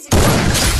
Easy.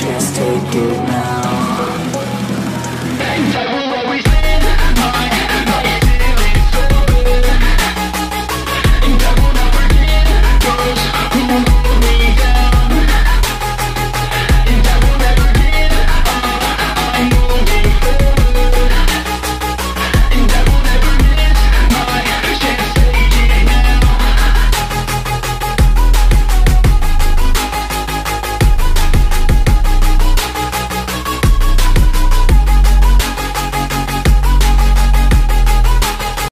just take it now.